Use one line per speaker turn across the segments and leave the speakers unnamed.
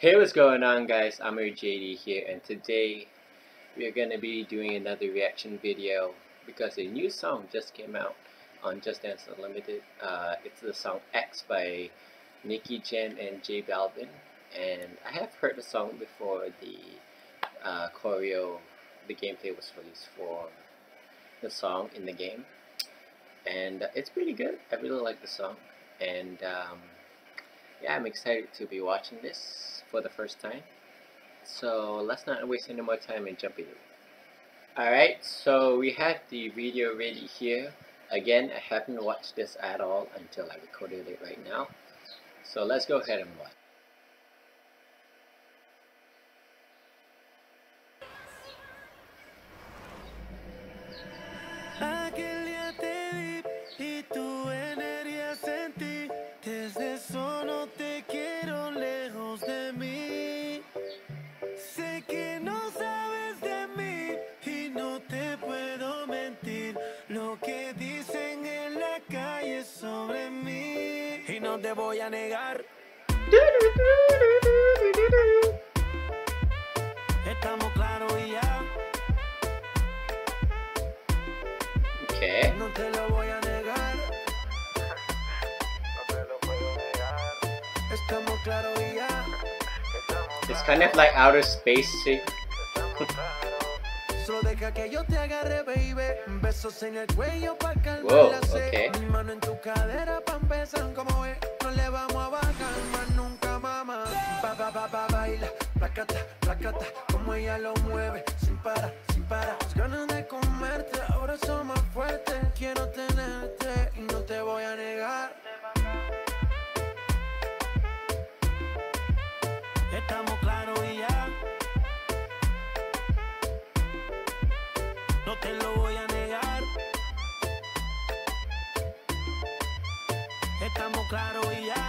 Hey what's going on guys, I'm JD here and today we're gonna be doing another reaction video because a new song just came out on Just Dance Unlimited. Uh, it's the song X by Nicky Jam and J Balvin and I have heard the song before the uh, choreo, the gameplay was released for the song in the game and it's pretty good. I really like the song and um, yeah I'm excited to be watching this for the first time. So let's not waste any more time and jump into it. Alright, so we have the video ready here. Again, I haven't watched this at all until I recorded it right now. So let's go ahead and watch.
No te voy a negar. Estamos claros y ya. No te lo voy a negar. No te lo puedo negar. Estamos claros y ya.
It's kind of like outer space too.
Solo deja que yo te agarre, baby. Besos en el cuello pa' calmar
Whoa,
Placata, placata. Como ella lo mueve. Sin parar, sin parar. Las ganas de comerte. Ahora son más fuertes. Quiero tenerte y no te voy a negar. Estamos claros y ya. No te lo voy a negar. Estamos claros y ya.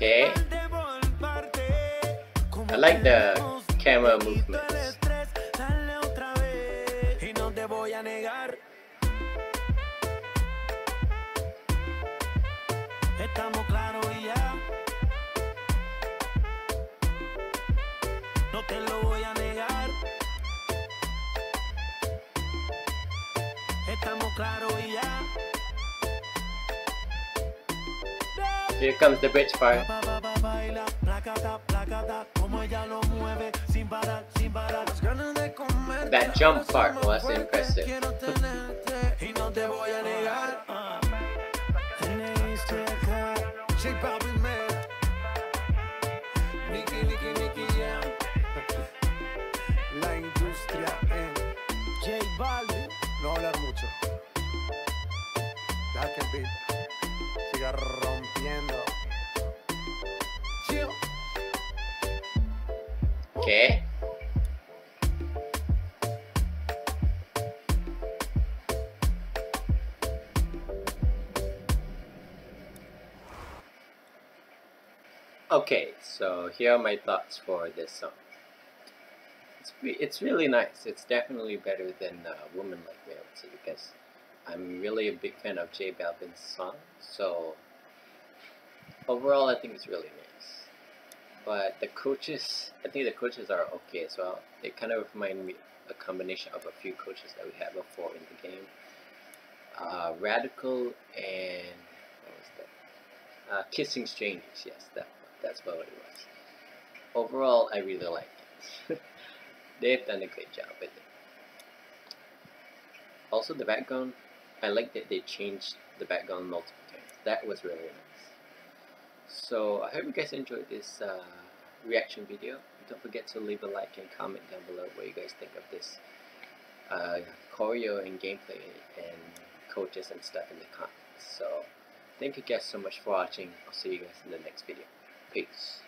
Okay, I like the camera movements.
Estamos claros ya. No te lo voy a negar. Estamos claros.
here comes the bitch part. That jump part was impressive.
rompiendo.
Okay. Okay, so here are my thoughts for this song. It's re it's really nice. It's definitely better than uh, "Woman Like Me," because I'm really a big fan of J Balvin's song. So overall, I think it's really nice. But the coaches, I think the coaches are okay as well. They kind of remind me a combination of a few coaches that we had before in the game. Uh, Radical and what was that? Uh, Kissing Strangers. Yes, that that's what it was. Overall, I really like it. They've done a great job with it. Also, the background, I like that they changed the background multiple times. That was really nice. So I hope you guys enjoyed this uh, reaction video. Don't forget to leave a like and comment down below what you guys think of this uh, choreo and gameplay and coaches and stuff in the comments. So thank you guys so much for watching. I'll see you guys in the next video. Peace.